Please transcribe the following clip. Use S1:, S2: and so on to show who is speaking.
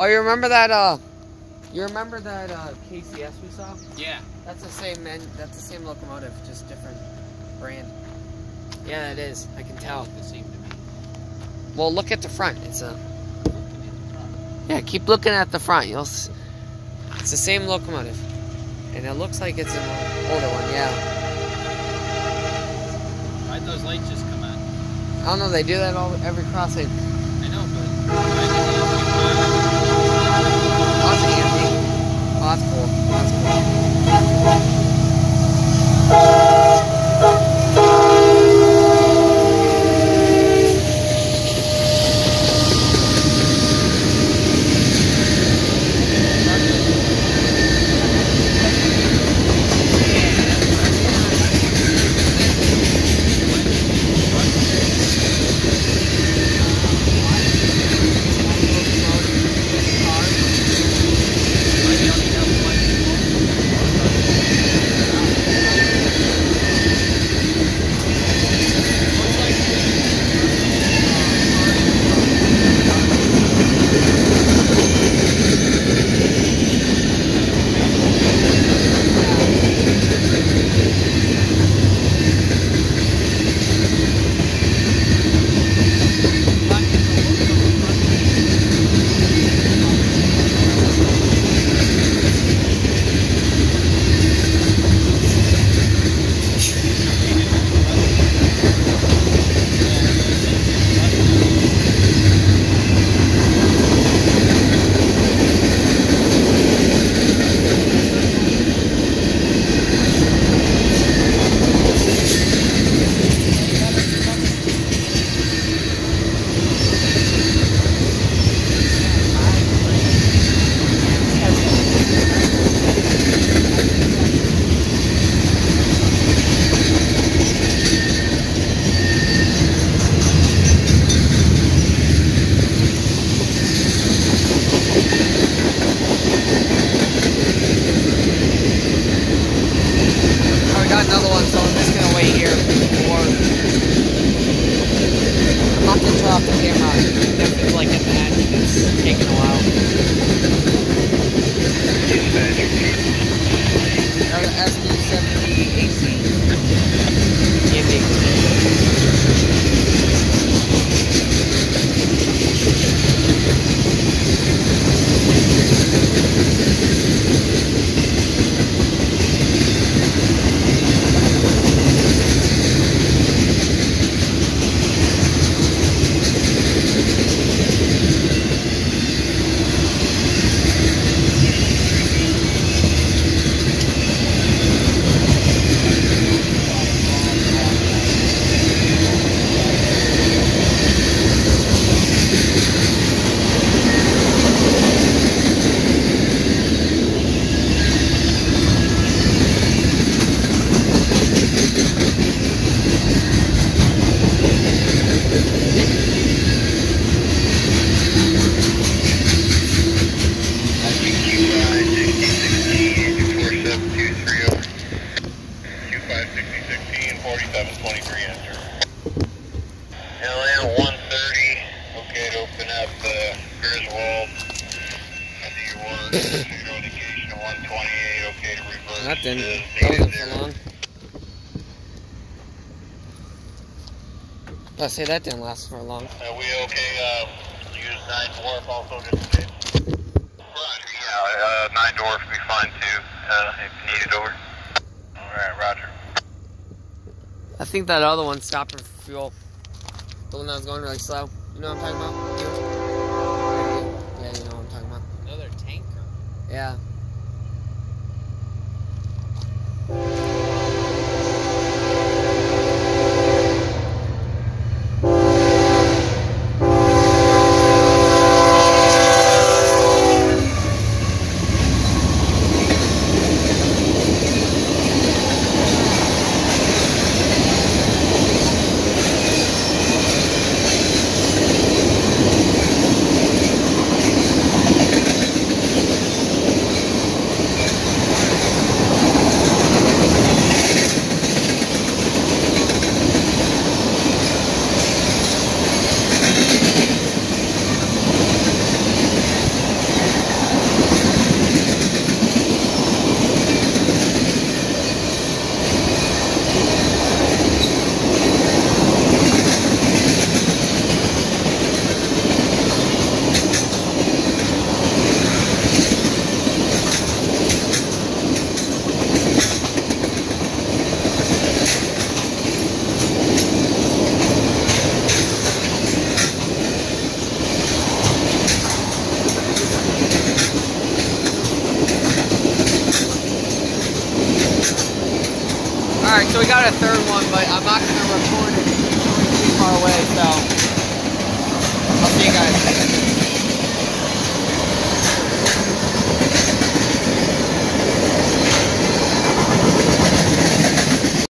S1: Oh, you remember that? Uh, you remember that uh, KCS we saw?
S2: Yeah.
S1: That's the same man. That's the same locomotive, just different brand. Yeah, it is. I can tell.
S2: The same to me.
S1: Well, look at the front. It's a. Yeah, keep looking at the front. You'll. s- It's the same locomotive, and it looks like it's an older one. Yeah.
S2: Why'd those lights just come on?
S1: I don't know. They do that all every crossing.
S2: I know, but
S1: That didn't.
S3: to
S1: That wasn't for long. I say that didn't last for long.
S3: Are we okay, uh, use 9 dwarf also just in case? Roger, yeah, uh, 9 dwarf would be fine too, uh, if needed over. Alright, roger.
S1: I think that other one stopped for fuel. The one that was going really slow. You know what I'm talking about? Out a third one, but I'm not gonna record it. It's going too far away, so